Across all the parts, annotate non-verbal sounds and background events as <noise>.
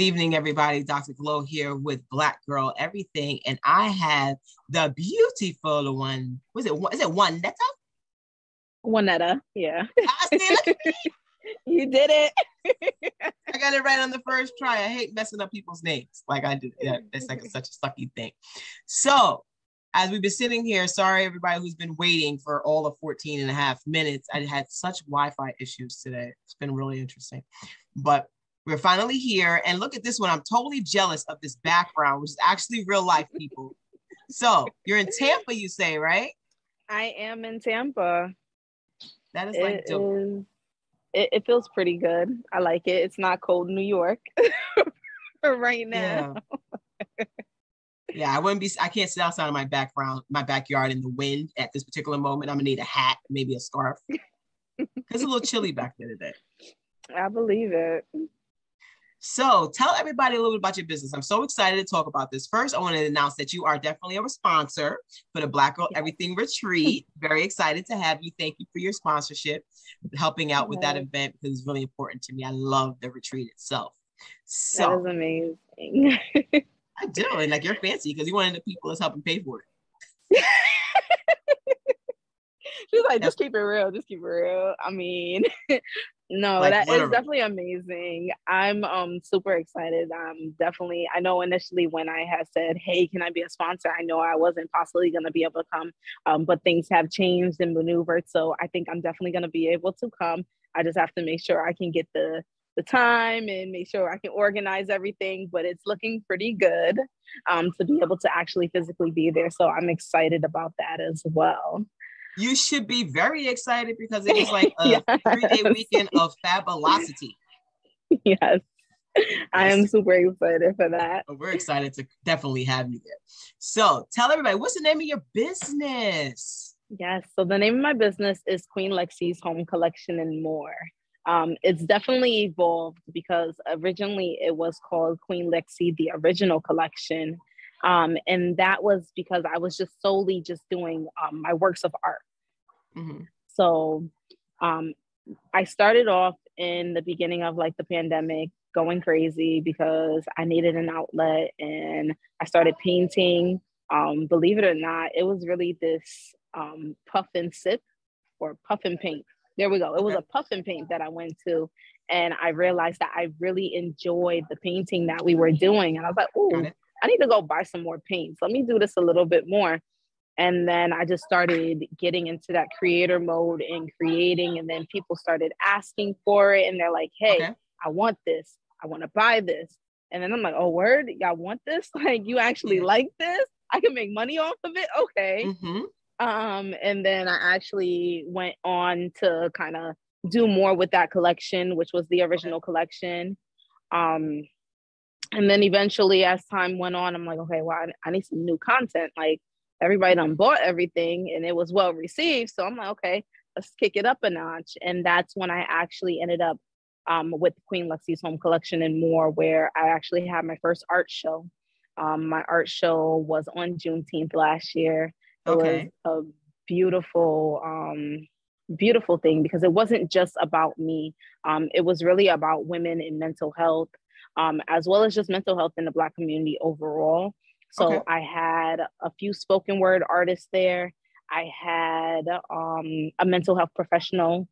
Good evening, everybody. Dr. Glow here with Black Girl Everything, and I have the beautiful one. Was it? Is it Wanetta? Wanetta, yeah. <laughs> you did it. I got it right on the first try. I hate messing up people's names like I do. Yeah, it's like such a sucky thing. So, as we've been sitting here, sorry everybody who's been waiting for all of 14 and a half minutes. I had such Wi-Fi issues today. It's been really interesting. But we're finally here. And look at this one. I'm totally jealous of this background, which is actually real life people. so you're in Tampa, you say, right? I am in Tampa. That is like it, is, it, it, feels pretty good. I like it. It's not cold New York <laughs> right now. Yeah. yeah, I wouldn't be. I can't sit outside of my background, my backyard in the wind at this particular moment. I'm gonna need a hat, maybe a scarf. it's a little chilly back there today. <laughs> I believe it. So tell everybody a little bit about your business. I'm so excited to talk about this. First, I want to announce that you are definitely a sponsor for the Black Girl Everything Retreat. Very excited to have you. Thank you for your sponsorship, helping out with that event because it's really important to me. I love the retreat itself. So that amazing. <laughs> I do, and like you're fancy because you're one of the people that's helping pay for it. <laughs> She's like, just keep it real, just keep it real. I mean, <laughs> no, like, that literally. is definitely amazing. I'm um super excited. Um, definitely. I know initially when I had said, "Hey, can I be a sponsor?" I know I wasn't possibly going to be able to come, um, but things have changed and maneuvered. So I think I'm definitely going to be able to come. I just have to make sure I can get the the time and make sure I can organize everything. But it's looking pretty good um, to be able to actually physically be there. So I'm excited about that as well you should be very excited because it is <laughs> like a yes. three day weekend of fabulosity. Yes. I am super excited for that. We're excited to definitely have you there. So tell everybody, what's the name of your business? Yes. So the name of my business is Queen Lexii's Home Collection and More. Um, it's definitely evolved because originally it was called Queen Lexii, the original collection. Um, and that was because I was just solely just doing um, my works of art. Mm-hmm. So um, I started off in the beginning of like the pandemic going crazy because I needed an outlet and I started painting. Um, believe it or not, it was really this um, puff and sip or puff and paint. There we go. It was a puff and paint that I went to. And I realized that I really enjoyed the painting that we were doing. And I was like, oh, I need to go buy some more paints. Let me do this a little bit more. And then I just started getting into that creator mode and creating. And then people started asking for it. And they're like, hey, okay. I want this. I want to buy this. And then I'm like, oh, word, y'all want this? <laughs> Like, you actually like this? I can make money off of it? Okay. Mm-hmm. Um, and then I actually went on to kind of do more with that collection, which was the original okay. collection. Um, and then eventually as time went on i'm like okay well I, I, need some new content like everybody done bought everything and it was well received. So i'm like okay let's kick it up a notch. And that's when i actually ended up um, with queen lexii's home collection and more where i actually had my first art show. Um, my art show was on juneteenth last year. It okay. was a beautiful um, beautiful thing because it wasn't just about me. Um, it was really about women in mental health um, as well as just mental health in the Black community overall. So okay. I had a few spoken word artists there. I had um, a mental health professional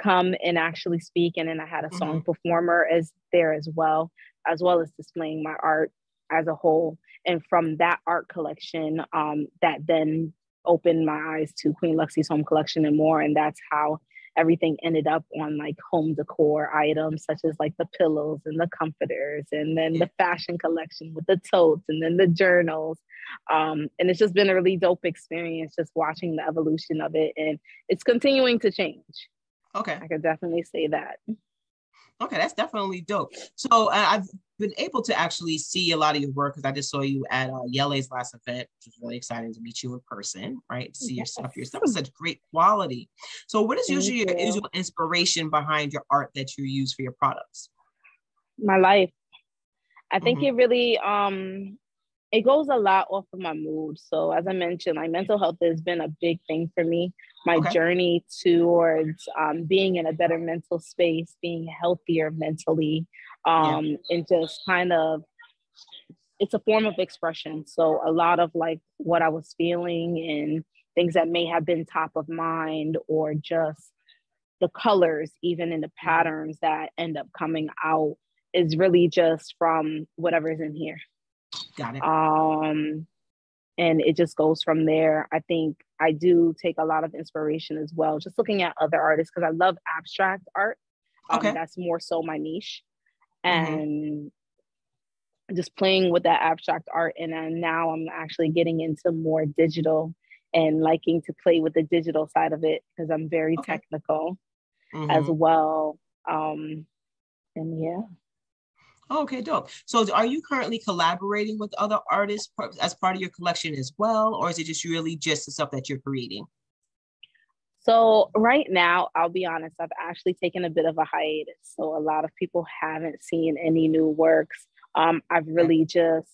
come and actually speak, and then I had a song mm-hmm. performer as there as well, as well as displaying my art as a whole. And from that art collection, um, that then opened my eyes to Queen Lexii's home collection and more, and that's how everything ended up on like home decor items such as like the pillows and the comforters and then the fashion collection with the totes and then the journals. Um, and it's just been a really dope experience just watching the evolution of it and it's continuing to change. Okay. I could definitely say that. Okay, that's definitely dope. So uh, I've been able to actually see a lot of your work because I just saw you at uh, Yele's last event, which was really exciting to meet you in person, right? To see yes. your stuff. Your stuff is such great quality. So, what is Thank usually you. your usual inspiration behind your art that you use for your products? My life. I think mm-hmm. it really um it goes a lot off of my mood. So as I mentioned, like mental health has been a big thing for me. My okay. journey towards um, being in a better mental space, being healthier mentally, um, yeah. and just kind of it's a form of expression. So a lot of like what I was feeling and things that may have been top of mind or just the colors, even in the mm-hmm. patterns that end up coming out, is really just from whatever's in here. Got it. Um, and it just goes from there. I think I do take a lot of inspiration as well, just looking at other artists because I love abstract art. Um, okay. That's more so my niche. Mm-hmm. And just playing with that abstract art. And then now I'm actually getting into more digital and liking to play with the digital side of it because I'm very okay. technical mm-hmm. as well. Um, and yeah. Okay, dope. So, are you currently collaborating with other artists as part of your collection as well, or is it just really just the stuff that you're creating? So, right now, I'll be honest, I've actually taken a bit of a hiatus. So, a lot of people haven't seen any new works. Um, I've really just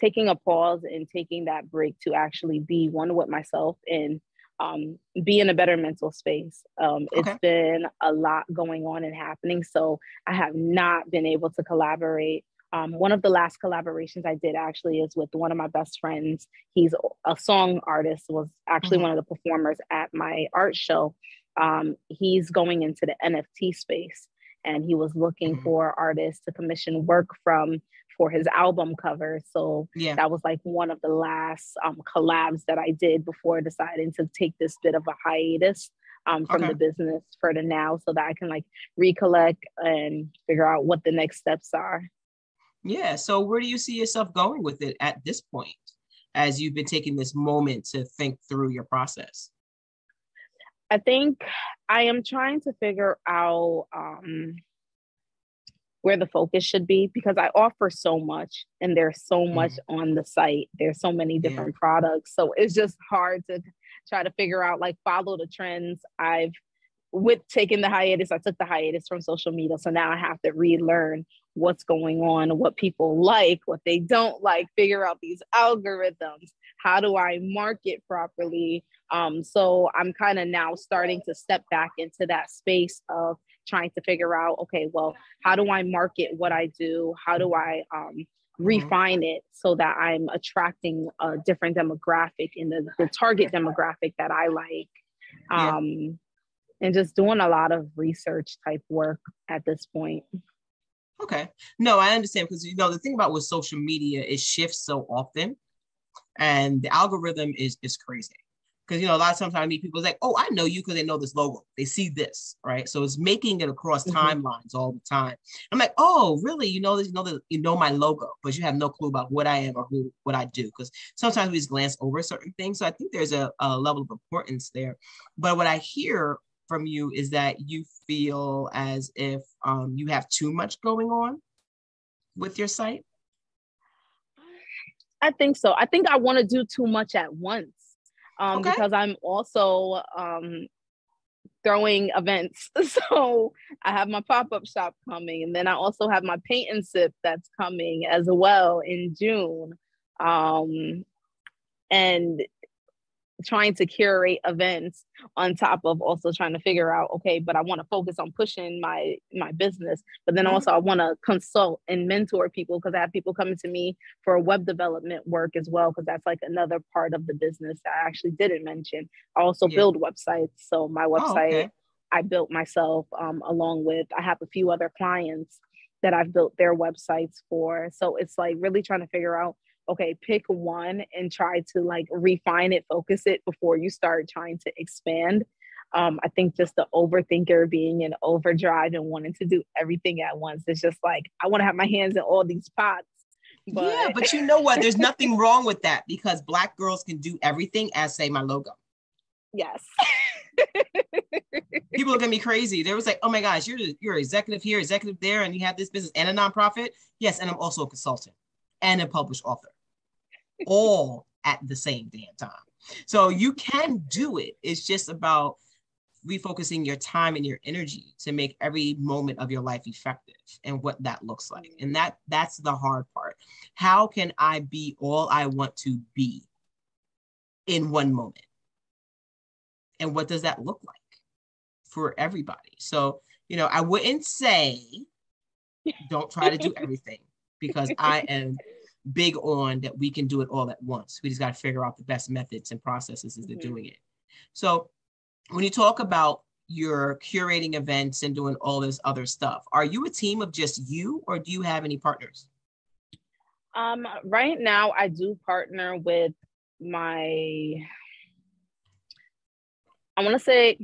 taking a pause and taking that break to actually be one with myself and um, be in a better mental space. Um, okay. It's been a lot going on and happening. So I have not been able to collaborate. Um, one of the last collaborations I did actually is with one of my best friends. He's a song artist, was actually mm-hmm. one of the performers at my art show. Um, he's going into the NFT space and he was looking mm-hmm. for artists to commission work from for his album cover. So yeah. that was like one of the last um, collabs that I did before deciding to take this bit of a hiatus um, from okay. the business for the now so that I can like recollect and figure out what the next steps are. Yeah. So where do you see yourself going with it at this point as you've been taking this moment to think through your process? I think I am trying to figure out um, where the focus should be because I offer so much and there's so mm. much on the site. There's so many different yeah. products. So it's just hard to try to figure out like follow the trends. I've with taking the hiatus, I took the hiatus from social media. So now I have to relearn what's going on, what people like, what they don't like, figure out these algorithms. How do I market properly? Um, so I'm kind of now starting to step back into that space of trying to figure out okay well how do i market what i do how do i um, mm-hmm. refine it so that i'm attracting a different demographic in the, the target demographic that i like um. And just doing a lot of research type work at this point okay no i understand because you know the thing about with social media it shifts so often and the algorithm is is crazy because you know a lot of times I meet people like, oh, I know you because they know this logo. They see this, right? So it's making it across mm-hmm. timelines all the time. I'm like, oh, really? You know this? You know that you know my logo, but you have no clue about what I am or who what I do. Because sometimes we just glance over certain things. So I think there's a, a level of importance there. But what I hear from you is that you feel as if um, you have too much going on with your site. I think so. I think I want to do too much at once um, okay. because I'm also um, throwing events. <laughs> So I have my pop up shop coming, and then I also have my paint and sip that's coming as well in June. Um, and trying to curate events on top of also trying to figure out okay but i want to focus on pushing my my business but then mm-hmm. also i want to consult and mentor people because i have people coming to me for web development work as well because that's like another part of the business that i actually didn't mention i also yeah. build websites so my website oh, okay. i built myself um, along with i have a few other clients that i've built their websites for so it's like really trying to figure out okay, pick one and try to like refine it, focus it before you start trying to expand. Um, I think just the overthinker being in overdrive and wanting to do everything at once is just like, I want to have my hands in all these pots. But... Yeah, but you know what? There's <laughs> nothing wrong with that because Black girls can do everything as say my logo. Yes. <laughs> People look at me crazy. They was like, "Oh my gosh, you're you're executive here, executive there, and you have this business and a nonprofit." Yes, and I'm also a consultant and a published author all at the same damn time. So you can do it. It's just about refocusing your time and your energy to make every moment of your life effective and what that looks like. And that that's the hard part. How can I be all I want to be in one moment? And what does that look like for everybody? So, you know, I wouldn't say Don't try to do everything because I am <laughs> big on that we can do it all at once. We just got to figure out the best methods and processes as they're mm-hmm. doing it. So when you talk about your curating events and doing all this other stuff, are you a team of just you or do you have any partners? Um, right now I do partner with my I want to say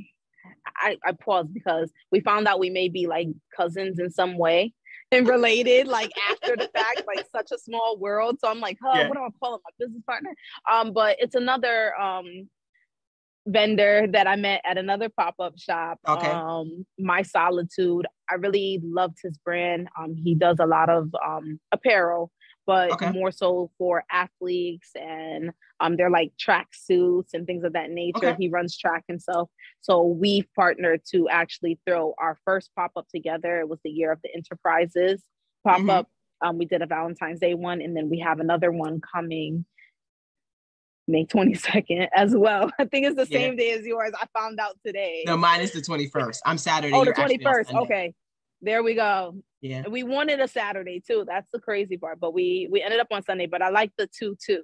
I, I pause because we found out we may be like cousins in some way and related like after the fact like such a small world. So i'm like huh, yeah. what do i call it my business partner? Um but it's another um vendor that i met at another pop-up shop. Okay. um my solitude i really loved his brand. Um he does a lot of um apparel but okay. more so for athletes and um, they're like track suits and things of that nature. Okay. He runs track himself. So we partnered to actually throw our first pop up together. It was the year of the enterprises pop up. Mm-hmm. Um, we did a Valentine's Day one, and then we have another one coming May 22nd as well. <laughs> I think it's the yeah. same day as yours. I found out today. No, mine is the 21st. I'm Saturday. Oh, the 21st. Okay. There we go. Yeah. We wanted a Saturday too. That's the crazy part. But we we ended up on Sunday. But I like the two two.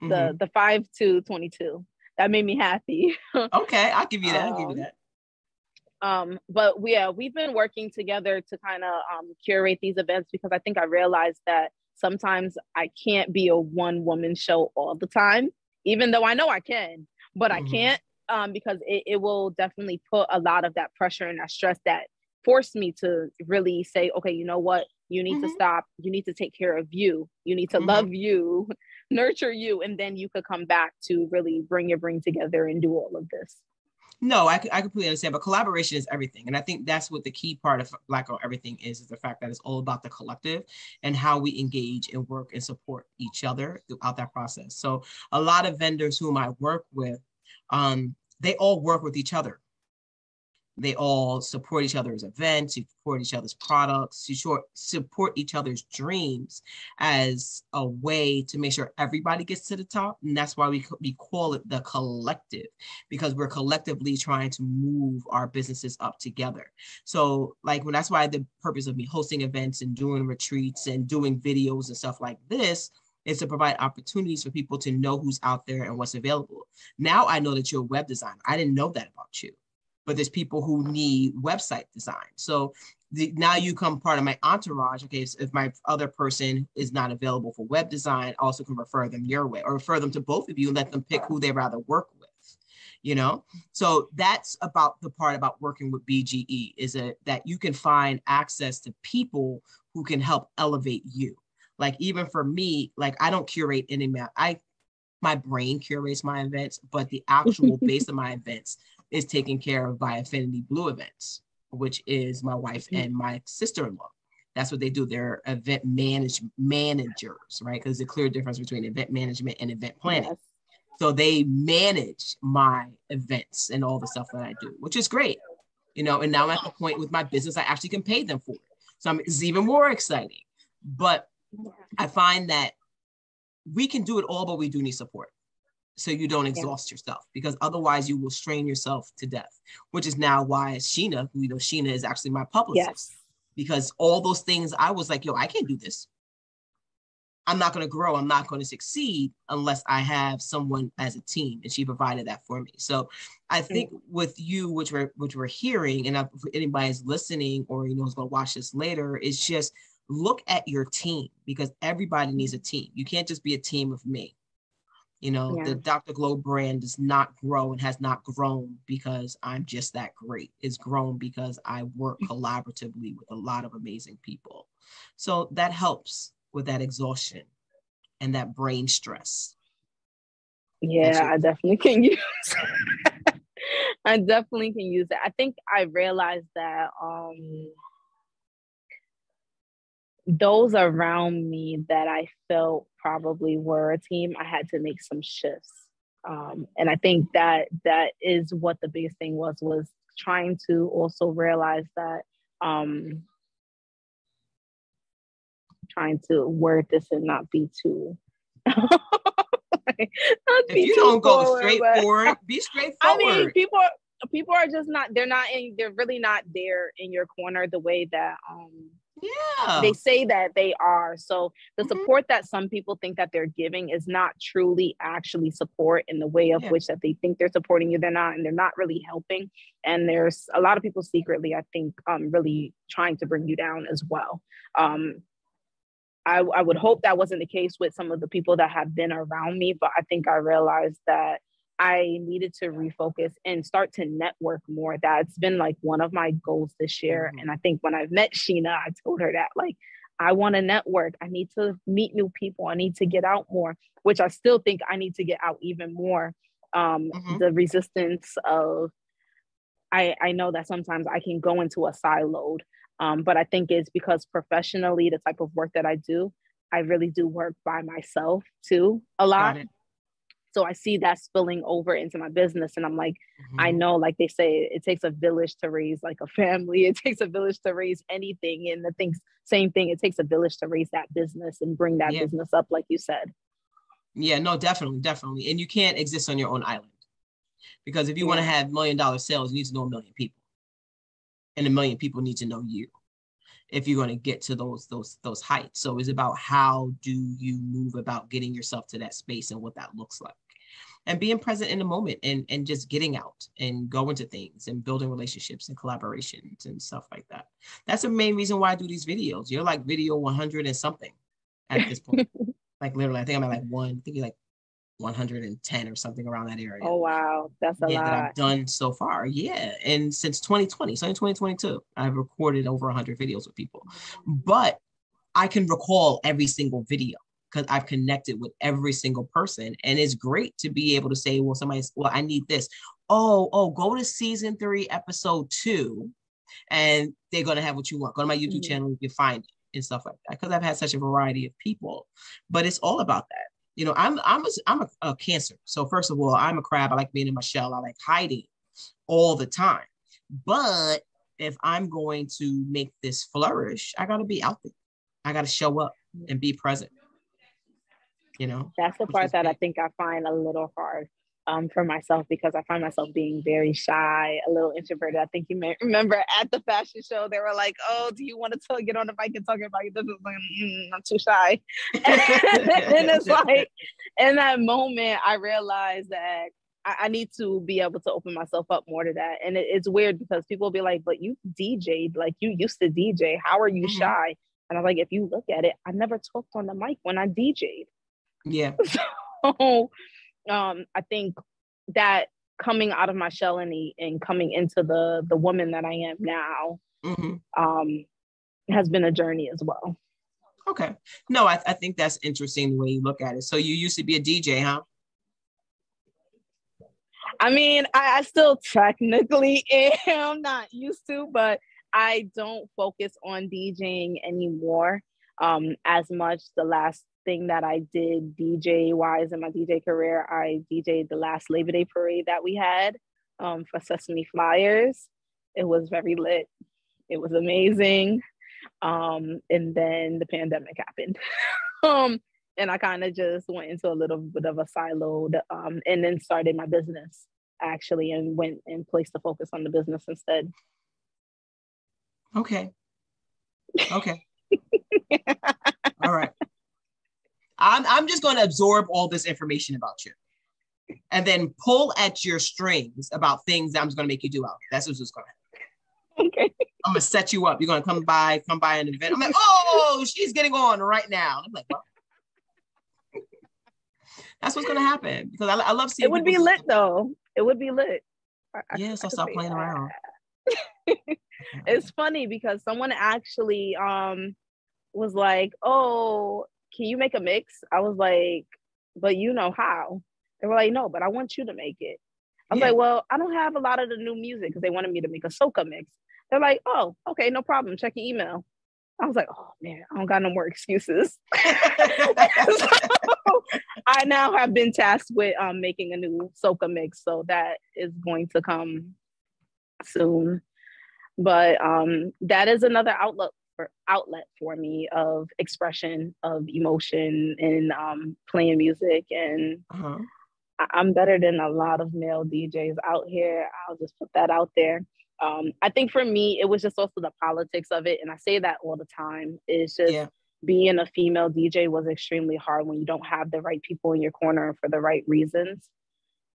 The mm-hmm. the five two twenty two. That made me happy. <laughs> okay, I'll give you that. I'll give you um, that. Um, but we, yeah, we've been working together to kind of um, curate these events because I think I realized that sometimes I can't be a one woman show all the time, even though I know I can, but mm-hmm. I can't um, because it, it will definitely put a lot of that pressure and that stress that forced me to really say, okay, you know what? You need mm-hmm. to stop. You need to take care of you. You need to mm-hmm. love you, <laughs> nurture you, and then you could come back to really bring your brain together and do all of this. No, I, I completely understand, but collaboration is everything. And I think that's what the key part of Black Girl Everything is, is the fact that it's all about the collective and how we engage and work and support each other throughout that process. So a lot of vendors whom I work with, um, they all work with each other they all support each other's events, support each other's products, support each other's dreams as a way to make sure everybody gets to the top. And that's why we, we call it the collective, because we're collectively trying to move our businesses up together. So, like, when that's why the purpose of me hosting events and doing retreats and doing videos and stuff like this is to provide opportunities for people to know who's out there and what's available. Now I know that you're a web designer. I didn't know that about you but there's people who need website design. So the, now you come part of my entourage. Okay, so if my other person is not available for web design, I also can refer them your way or refer them to both of you and let them pick who they rather work with. You know, so that's about the part about working with BGE is it that you can find access to people who can help elevate you. Like even for me, like I don't curate any I my brain curates my events, but the actual <laughs> base of my events is taken care of by Affinity Blue Events, which is my wife mm-hmm. and my sister-in-law. That's what they do. They're event manage managers, right? Because there's a clear difference between event management and event planning. Yes. So they manage my events and all the stuff that I do, which is great. You know, and now I'm at the point with my business, I actually can pay them for it. So I'm, it's even more exciting. But I find that we can do it all, but we do need support so you don't exhaust yeah. yourself because otherwise you will strain yourself to death which is now why sheena who you know sheena is actually my publicist. Yes. because all those things i was like yo i can't do this. I'm not going to grow. I'm not going to succeed unless i have someone as a team and she provided that for me. So i think with you which we're which we're hearing and if anybody's listening or you know is going to watch this later is just look at your team because everybody needs a team. You can't just be a team of me you know, yeah. the Dr. Glow brand does not grow and has not grown because I'm just that great. It's grown because I work collaboratively with a lot of amazing people. So that helps with that exhaustion and that brain stress. Yeah, <laughs> I definitely can use I definitely can use it. I think I realized that um those around me that I felt probably were a team, I had to make some shifts. Um, and I think that that is what the biggest thing was was trying to also realize that um, trying to word this and not be too <laughs> not if you don't go forward, straightforward, be straightforward. I mean, people people are just not they're not in they're really not there in your corner the way that um Yeah. They say that they are. So the mm-hmm. support that some people think that they're giving is not truly actually support in the way of yeah. which that they think they're supporting you. They're not, and they're not really helping. And there's a lot of people secretly, I think, um, really trying to bring you down as well. Um, I, I would hope that wasn't the case with some of the people that have been around me, but I think I realized that I needed to refocus and start to network more. That's been like one of my goals this year. Mm-hmm. And I think when I've met Sheena, I told her that like I want to network. I need to meet new people. I need to get out more, which I still think I need to get out even more. Um, mm-hmm. The resistance of I, I know that sometimes I can go into a siloed, um, but I think it's because professionally, the type of work that I do, I really do work by myself too a lot. So I see that spilling over into my business. And I'm like, mm-hmm. I know, like they say, it takes a village to raise like a family. <laughs> It takes a village to raise anything. And the things, same thing, it takes a village to raise that business and bring that yeah. business up, like you said. Yeah, no, definitely, definitely. And you can't exist on your own island. Because if you yeah. want to have million dollar sales, you need to know a million people. And a million people need to know you if you're going to get to those those those heights. So it's about how do you move about getting yourself to that space and what that looks like. And being present in the moment and, and just getting out and going to things and building relationships and collaborations and stuff like that. That's the main reason why I do these videos. You're like video 100 and something at this point. <laughs> like literally, I think I'm at like one, I think you're like 110 or something around that area. Oh wow, that's a yeah, lot. That I've done so far. Yeah, and since 2020, so in 2022, I've recorded over 100 videos with people. But I can recall every single video because I've connected with every single person, and it's great to be able to say, well, somebody's, well, I need this. Oh, oh, go to season three, episode two, and they're gonna have what you want. Go to my YouTube mm-hmm. channel, you can find it and stuff like that. Because I've had such a variety of people, but it's all about that you know, I'm I'm a, I'm a, a cancer. So first of all, I'm a crab. I like being in my shell. I like hiding all the time. But if I'm going to make this flourish, I got to be out there. I got to show up and be present. You know, that's the part that big. I think I find a little hard um, for myself because I find myself being very shy, a little introverted. I think you may remember at the fashion show, they were like, "Oh, do you want to tell, get on the bike and talk about your business?" Like, mm, I'm too shy, <laughs> and it's like in that moment, I realized that I, I, need to be able to open myself up more to that. And it, it's weird because people will be like, "But you DJed, like you used to DJ. How are you mm-hmm. shy?" And I'm like, if you look at it, I never talked on the mic when I DJed. Yeah. <laughs> So um, I think that coming out of my shell and, and coming into the the woman that I am now mm-hmm. um, has been a journey as well. Okay. No, I, I think that's interesting the way you look at it. So you used to be a DJ, huh? I mean, I, I still technically <laughs> am not used to, but I don't focus on DJing anymore um, as much. The last thing that I did DJ wise in my DJ career, I DJed the last Labor Day parade that we had um, for Sesame Flyers. It was very lit. It was amazing. Um, and then the pandemic happened. <laughs> um, and I kind of just went into a little bit of a siloed um, and then started my business actually and went and placed the focus on the business instead. Okay. Okay. <laughs> All right. I'm, I'm just going to absorb all this information about you and then pull at your strings about things that I'm going to make you do out. That's what's going to happen. Okay. I'm going to set you up. You're going to come by, come by an event. I'm like, oh, she's getting on right now. I'm like, well, that's what's going to happen because I, I love seeing it would be lit though. It would be lit. Yes, I, yeah, so stop playing that. around. <laughs> it's funny because someone actually um was like, "Oh, can you make a mix? I was like, but you know how. They were like, no, but I want you to make it. I was yeah. like, well, I don't have a lot of the new music because they wanted me to make a soca mix. They're like, oh, okay, no problem. Check your email. I was like, oh man, I don't got no more excuses. <laughs> so, I now have been tasked with um, making a new soca mix, so that is going to come soon. But um, that is another outlet for outlet for me of expression of emotion and um, playing music and uh-huh. I- am better than a lot of male DJs out here. I'll just put that out there. Um, I think for me, it was just also the politics of it. And I say that all the time. It's just yeah. being a female DJ was extremely hard when you don't have the right people in your corner for the right reasons.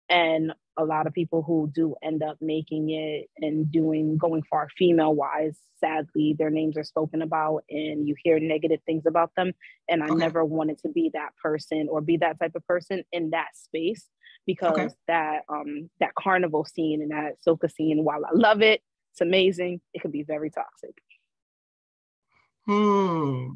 And a lot of people who do end up making it and doing going far female wise, sadly, their names are spoken about and you hear negative things about them. And I okay. never wanted to be that person or be that type of person in that space because okay. that um that carnival scene and that soca scene, while I love it, it's amazing, it can be very toxic. Hmm.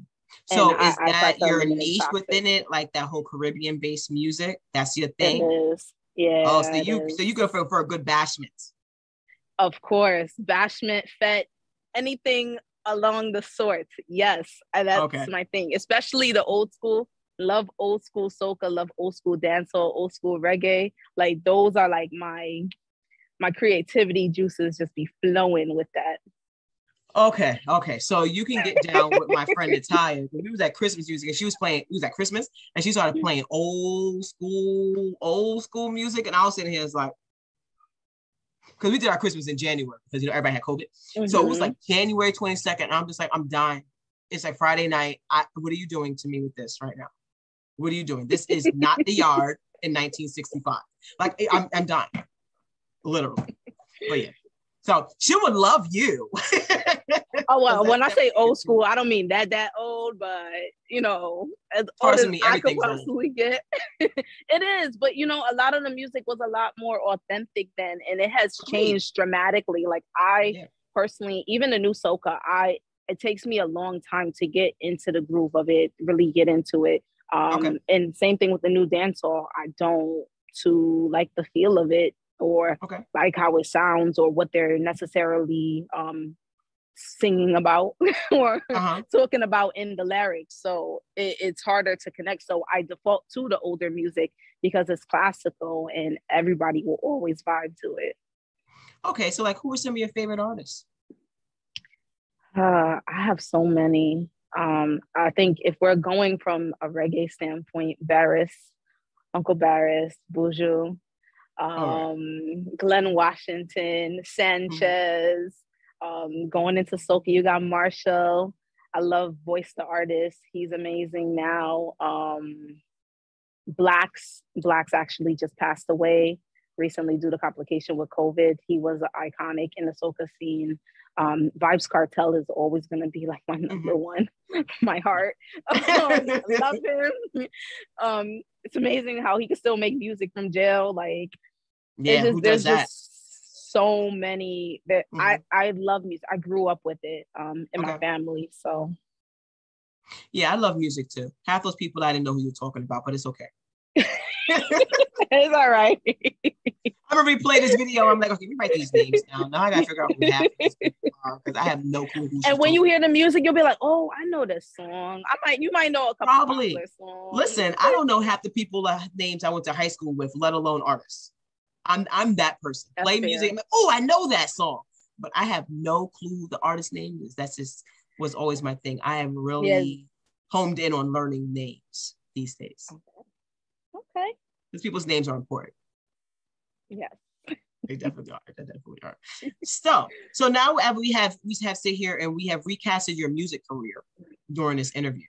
So and is I, that I your niche toxic. within it, like that whole Caribbean based music? That's your thing. It is. Yeah. Oh, so you is. so you go for for a good bashment. Of course, bashment, fete, anything along the sort. Yes, that's okay. my thing. Especially the old school love old school soca, love old school dancehall, old school reggae. Like those are like my my creativity juices just be flowing with that. Okay, okay. So you can get down with my friend Natalia. We was at Christmas music and she was playing, it was at Christmas and she started playing old school, old school music. And I was sitting here, it's like, because we did our Christmas in January because you know everybody had COVID. Mm-hmm. So it was like mm-hmm. January 22nd. I'm just like, I'm dying. It's like Friday night. I, what are you doing to me with this right now? What are you doing? This is not the yard in 1965. Like I'm, I'm dying, literally. But yeah. So she would love you. oh well, <laughs> when I say old school, I don't mean that that old, but you know, as old as me, I could possibly old. get. <laughs> it is, but you know, a lot of the music was a lot more authentic then, and it has changed dramatically. Like I yeah. personally, even the new soca, I it takes me a long time to get into the groove of it, really get into it. Um, okay. And same thing with the new dancehall. I don't to like the feel of it or okay. like how it sounds or what they're necessarily um, singing about <laughs> or uh-huh. talking about in the lyrics. So it, it's harder to connect. So I default to the older music because it's classical and everybody will always vibe to it. Okay, so like who are some of your favorite artists? Uh, I have so many. Um, I think if we're going from a reggae standpoint, Beres, Uncle Beres, Buju, um, right. Glen Washington, Sanchez, mm-hmm. um, going into soca, you got Machel. I love Voice the Artist. He's amazing now. Um, Blaxx, Blaxx actually just passed away recently due to complication with COVID. He was iconic in the soca scene. Um, Vybz Kartel is always going to be like my <laughs> number mm-hmm. one, <laughs> my heart. <laughs> Um, love him. Um, it's amazing how he can still make music from jail. Like, yeah, just, there's that? just so many that mm-hmm. I I love music. I grew up with it um, in okay. my family, so. Yeah, I love music too. Half those people I didn't know who you're talking about, but it's okay. <laughs> it's all right. I'm gonna replay this video. I'm like, okay, we write these names down. Now I gotta figure out who half these are because I have no clue. and when you hear the music, you'll be like, oh, I know this song. I might, you might know a couple probably. songs. Listen, I don't know half the people uh, names I went to high school with, let alone artists. I'm I'm that person. That's Play fair. music. Like, oh, I know that song, but I have no clue the artist name is. That's just was always my thing. I am really yes. homed in on learning names these days. Okay. okay. Because people's names are important. Yes. they definitely are. They definitely are. <laughs> So, so now we have we have sit here and we have recasted your music career during this interview.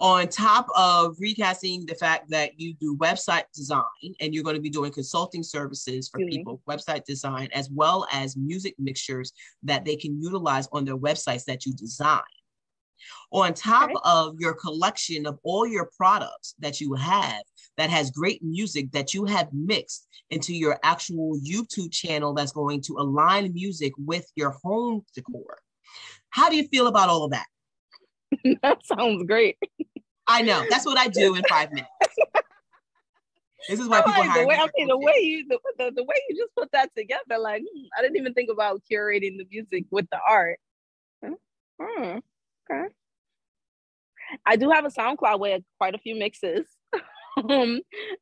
On top of recasting the fact that you do website design and you're going to be doing consulting services for mm-hmm. people, website design, as well as music mixtures that they can utilize on their websites that you design. On top okay. of your collection of all your products that you have, that has great music that you have mixed into your actual YouTube channel that's going to align music with your home decor. How do you feel about all of that? <laughs> that sounds great. I know. That's what I do in five minutes. This is why people like hire the way, I mean, the way you the, the, the, way you just put that together. Like, hmm, I didn't even think about curating the music with the art. Hmm, hmm okay. I do have a SoundCloud with quite a few mixes <laughs> um,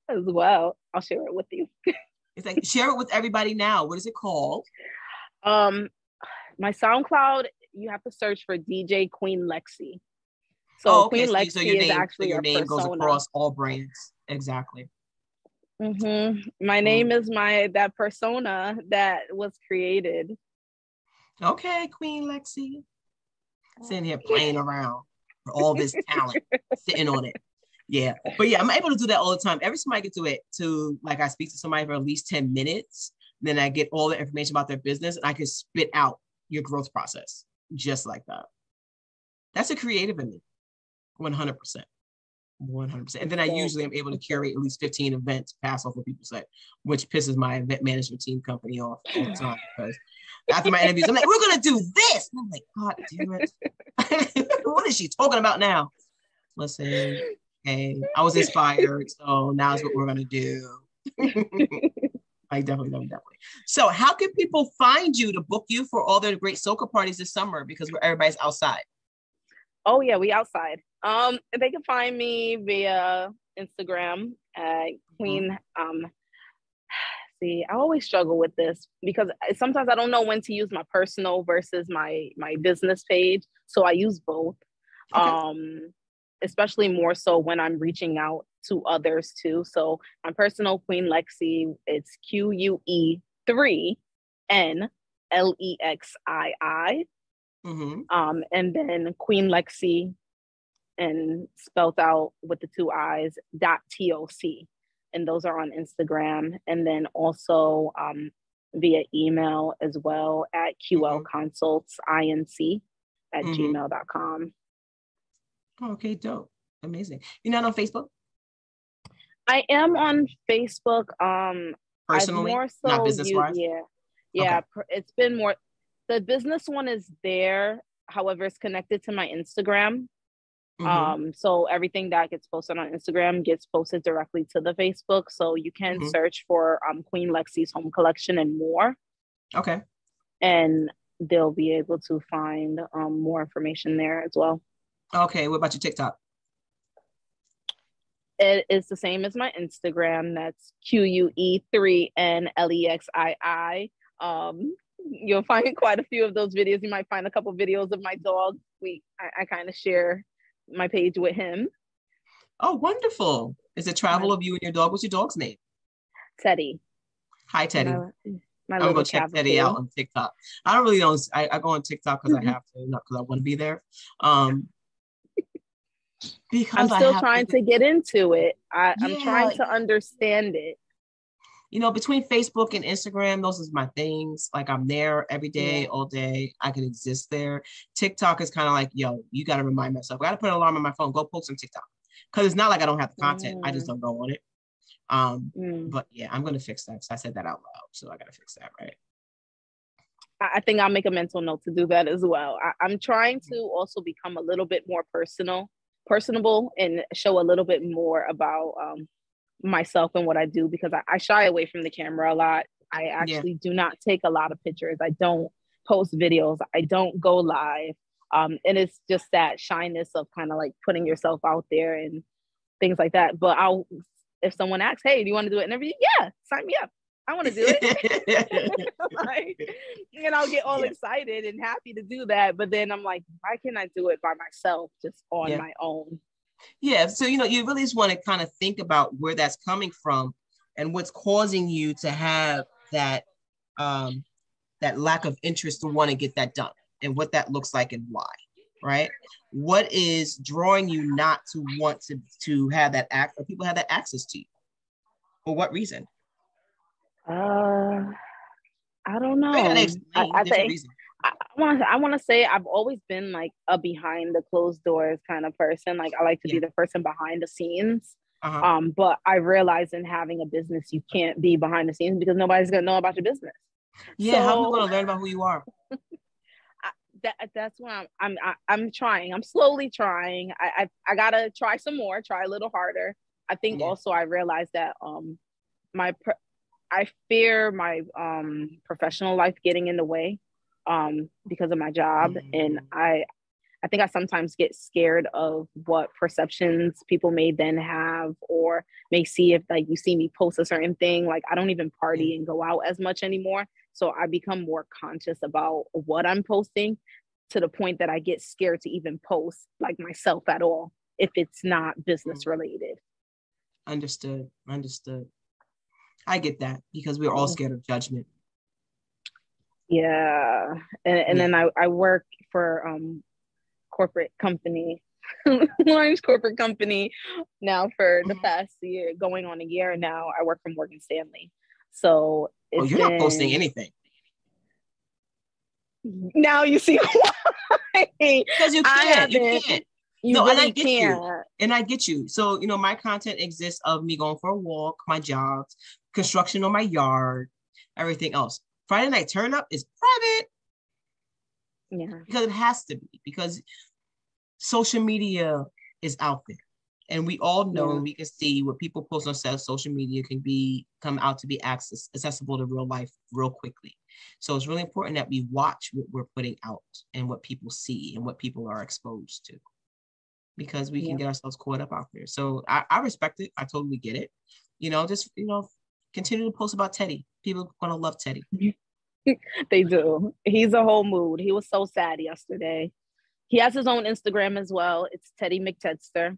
as well. I'll share it with you. it's like share it with everybody now. What is it called? Um, my SoundCloud. You have to search for DJ Queen Lexii. So oh, okay. Queen Lexii so your name, is actually so your name persona. goes across all brands. Exactly. Mm-hmm. My name is my that persona that was created. Okay, Queen Lexii. Sitting here playing around for all this talent, <laughs> sitting on it. Yeah. But yeah, I'm able to do that all the time. Every time I get to it, to like I speak to somebody for at least 10 minutes, then I get all the information about their business and I can spit out your growth process just like that. That's a creative in me. 100%. 100%. And then I usually am able to curate at least 15 events, pass off what people say, which pisses my event management team company off all the time because after my interviews, I'm like, we're going to do this. And I'm like, God damn it. <laughs> what is she talking about now? Listen, okay, I was inspired. So now is what we're going to do. <laughs> I definitely, definitely, definitely. So, how can people find you to book you for all their great soca parties this summer? Because everybody's outside. Oh yeah, we outside. Um, they can find me via Instagram at Queen. Mm-hmm. Um, <sighs> see, I always struggle with this because sometimes I don't know when to use my personal versus my my business page. So I use both. Okay. Um, especially more so when I'm reaching out to others too. So my personal Queen Lexii, it's Q U E three N L E X I I. Mm-hmm. Um, and then Queen Lexii and spelt out with the two eyes dot toc and those are on instagram. And then also um, via email as well at ql mm-hmm. consults inc at mm-hmm. gmail.com okay dope. Amazing. You're not on facebook? I am on facebook um personally? more so not business wise yeah. Yeah okay. it's been more the business one is there however it's connected to my instagram mm-hmm. um so everything that gets posted on instagram gets posted directly to the facebook so you can mm-hmm. search for um queen lexii's home collection and more okay and they'll be able to find um, more information there as well okay what about your tiktok it is the same as my instagram that's q-u-e-3-n-l-e-x-i-i um you'll find <laughs> quite a few of those videos. You might find a couple videos of my dog. We I, I kind of share my page with him. Oh, wonderful! Is it travel of you and your dog? What's your dog's name? Teddy. Hi, Teddy. My, my I'm gonna check Teddy out on TikTok. I don't really know. I, I go on TikTok because mm-hmm. I have to, not because I want to be there. Um, because I'm still trying to, to, get into it. I, yeah. I'm trying to understand it you know, between Facebook and Instagram, those is my things. Like I'm there every day, all day. I can exist there. TikTok is kind of like, yo, you got to remind myself. I got to put an alarm on my phone. Go post on TikTok because it's not like I don't have the content. Mm. I just mm. don't go on it. Um, mm. but yeah, I'm gonna fix that. So I said that out loud, so I gotta fix that, right? I think I'll make a mental note to do that as well. I, am trying to also become a little bit more personal, personable, and show a little bit more about um, myself and what I do because I, I shy away from the camera a lot. I actually yeah. do not take a lot of pictures. I don't post videos. I don't go live. Um, and it's just that shyness of kind of like putting yourself out there and things like that. But I'll, if someone asks, "Hey, do you want to do an interview?" Yeah, sign me up. I want to do it. <laughs> <laughs> like, and I'll get all yeah. excited and happy to do that. But then I'm like, why can't I do it by myself, just on yeah. my own? Yeah. So, you know, you really just want to kind of think about where that's coming from and what's causing you to have that um, that lack of interest to want to get that done and what that looks like and why, right? What is drawing you not to want to to have that act or people have that access to you? For what reason? Uh, I don't know. I, I think reasons. I want I want to say I've always been like a behind the closed doors kind of person. Like I like to yeah. be the person behind the scenes. Uh-huh. Um, but I realized in having a business, you can't be behind the scenes because nobody's gonna know about your business. Yeah, so, how are we gonna learn about who you are? <laughs> I, that, that's why I'm I'm I, am i am trying. I'm slowly trying. I, I I gotta try some more. Try a little harder. I think yeah. also I realized that um my I fear my um professional life getting in the way um, because of my job. Mm-hmm. And I, I think I sometimes get scared of what perceptions people may then have or may see if like you see me post a certain thing. Like I don't even party and go out as much anymore. So I become more conscious about what I'm posting to the point that I get scared to even post like myself at all if it's not business mm. related. Understood. Understood. I get that because we're all scared of judgment. Yeah. And, and yeah. then I, I work for um corporate company, <laughs> large corporate company now for the mm-hmm. past year, going on a year now. I work for Morgan Stanley. So oh, you're been... not posting anything. Now you see <laughs> why. Because you can't. You can't. You no, really and I get can't. you. And I get you. So, you know, my content exists of me going for a walk, my jobs, construction on my yard, everything else. Friday night turn up is private. Yeah. Because it has to be, because social media is out there. And we all know yeah. we can see what people post on social media can be come out to be access, accessible to real life real quickly. So it's really important that we watch what we're putting out and what people see and what people are exposed to because we can get ourselves caught up out there. So I, I respect it. I totally get it. You know, just, you know, continue to post about Teddy. People are going to love Teddy. <laughs> they do. He's a whole mood. He was so sad yesterday. He has his own Instagram as well. It's Teddy McTedster.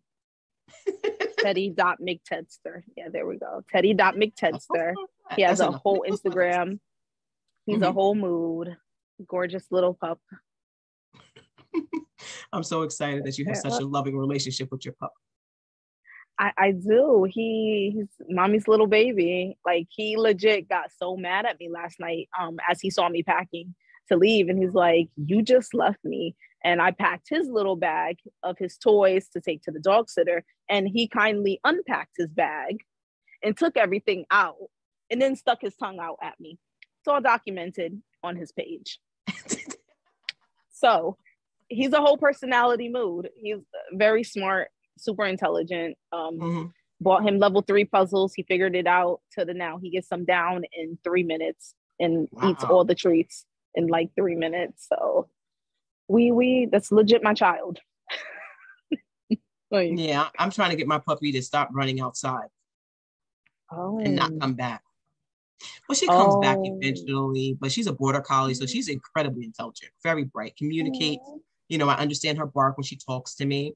<laughs> Teddy dot McTedster. Yeah, there we go. Teddy dot McTedster. <laughs> He has a whole Instagram. He's mm-hmm. a whole mood. Gorgeous little pup. I'm so excited that you have such a loving relationship with your pup. I, I do. He he's mommy's little baby. Like he legit got so mad at me last night um as he saw me packing to leave and he's like, "You just left me." And I packed his little bag of his toys to take to the dog sitter and he kindly unpacked his bag and took everything out and then stuck his tongue out at me. It's all documented on his page. <laughs> so he's a whole personality mood. He's very smart, super intelligent. Um, mm-hmm. Bought him level three puzzles. He figured it out to the now. He gets them down in three minutes and wow. eats all the treats in like three minutes. So we we that's legit my child. <laughs> like, yeah, I'm trying to get my puppy to stop running outside oh. and not oh. come back. Well, she comes oh. back eventually, but she's a border collie, so she's incredibly intelligent, very bright, communicates, you know, I understand her bark when she talks to me,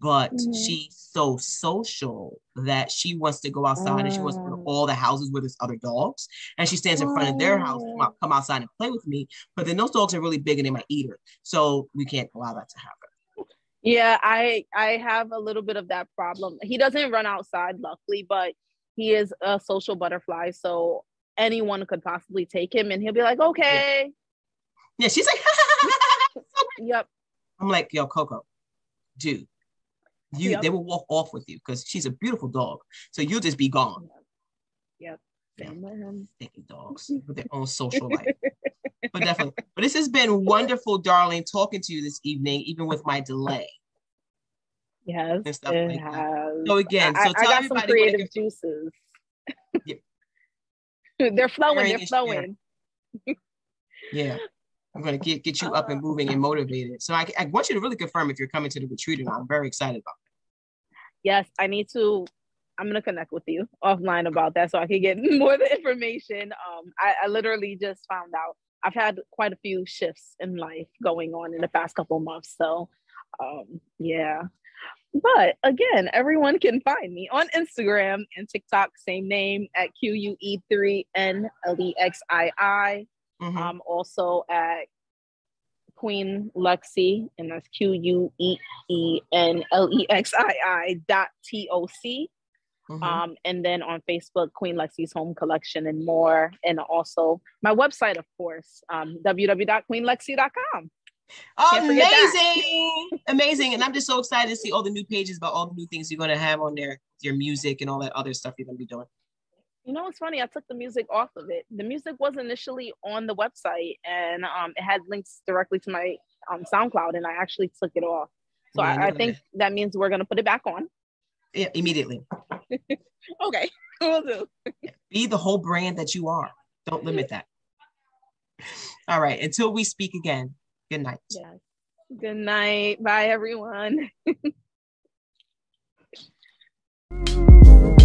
but mm-hmm. she's so social that she wants to go outside and she wants to go to oh. all the houses where there's other dogs. And she stands in front of their house, come, out, come outside and play with me. But then those dogs are really big and they might eat her. So we can't allow that to happen. Yeah, I I have a little bit of that problem. He doesn't run outside, luckily, but he is a social butterfly. So anyone could possibly take him and he'll be like, okay. Yeah, yeah she's like, <laughs> yep. I'm like, yo, Coco, dude, you yep. they will walk off with you because she's a beautiful dog. So you'll just be gone. Yep. Yeah. Thinking dogs with their own social life. <laughs> but definitely. But this has been wonderful, darling, talking to you this evening, even with my delay. Yes. And stuff like has. That. So again, so I, tell I got some creative juices. Yeah. <laughs> they're flowing, they're flowing. <laughs> yeah. I'm going to get, get you up and moving and motivated. So I, I want you to really confirm if you're coming to the retreat or not. I'm very excited about that. Yes, I need to. I'm gonna connect with you offline about that so I can get <laughs> more of the information. Um, I, I literally just found out I've had quite a few shifts in life going on in the past couple months. So, um, yeah. But again, everyone can find me on Instagram and TikTok, same name at Q U E 3 N L E X I I. Mm-hmm. Um, also at Queen Lexii, and that's Q U E E N L E X I I dot T O C. Mm-hmm. Um, and then on Facebook, Queen Lexii's Home Collection and more. And also my website, of course, um, www.queenlexii.com. Amazing, amazing. And I'm just so excited to see all the new pages about all the new things you're going to have on there, your music and all that other stuff you're going to be doing. You know what's funny? I took the music off of it. The music was initially on the website and um, it had links directly to my um, SoundCloud, and I actually took it off. So yeah, I, I, think that means we're gonna put it back on. Yeah, immediately. <laughs> okay, <laughs> we'll do. Be the whole brand that you are. Don't limit that. All right. Until we speak again. Good night. Yes. Good night. Bye, everyone. <laughs>